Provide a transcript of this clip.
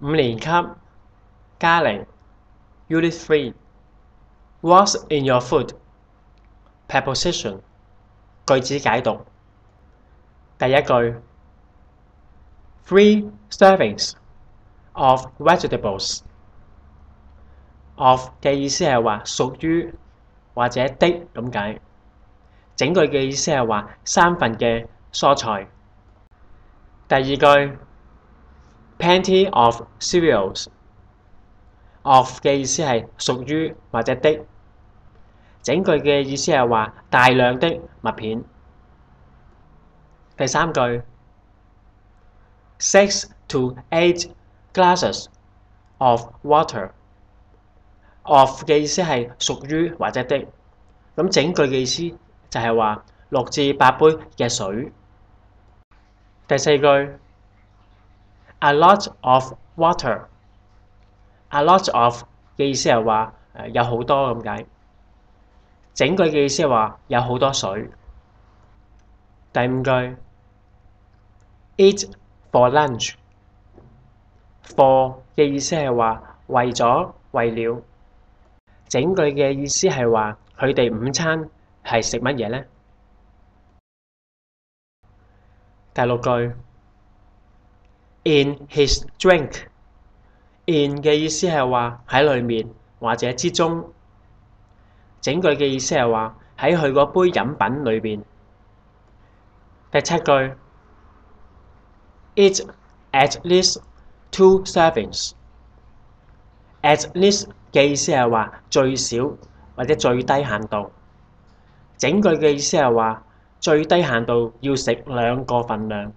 五年級嘉玲 Unit Three What's in your food? Preposition 句子解讀第一句 Three servings of vegetables of 嘅意思係話屬於或者的咁解，整句嘅意思係話三份嘅蔬菜。第二句 plenty of cereals. Of 嘅意思係屬於或者的，整句嘅意思係話大量的麥片。第三句。Six to eight glasses of water. Of 嘅意思係屬於或者的，咁整句嘅意思就係話六至八杯嘅水。第四句。，a lot of water，a lot of 嘅意思係話誒有好多咁解，整句嘅意思係話有好多水。第五句，eat for lunch，for 嘅意思係話為咗為了，整句嘅意思係話佢哋午餐係食乜嘢呢？第六句。，in his drink，in 嘅意思係話喺裏面或者之中，整句嘅意思係話喺佢嗰杯飲品裏邊。第七句，It at least two servings，at least 嘅意思係話最少或者最低限度，整句嘅意思係話最低限度要食兩個份量。